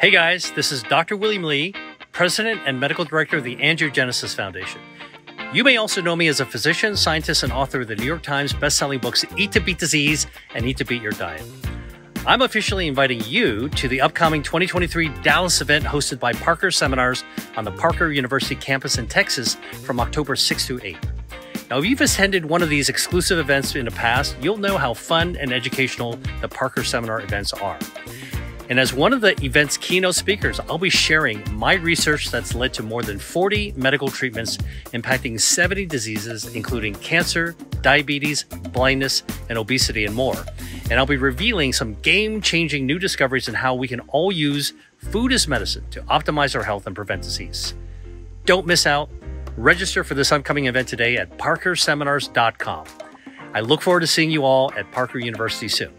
Hey guys, this is Dr. William Li, President and Medical Director of the Angiogenesis Foundation. You may also know me as a physician, scientist, and author of the New York Times bestselling books Eat to Beat Disease and Eat to Beat Your Diet. I'm officially inviting you to the upcoming 2023 Dallas event hosted by Parker Seminars on the Parker University campus in Texas from October 6 to 8. Now, if you've attended one of these exclusive events in the past, you'll know how fun and educational the Parker Seminar events are. And as one of the event's keynote speakers, I'll be sharing my research that's led to more than 40 medical treatments impacting 70 diseases, including cancer, diabetes, blindness, and obesity, and more. And I'll be revealing some game changing new discoveries in how we can all use food as medicine to optimize our health and prevent disease. Don't miss out. Register for this upcoming event today at parkerseminars.com. I look forward to seeing you all at Parker University soon.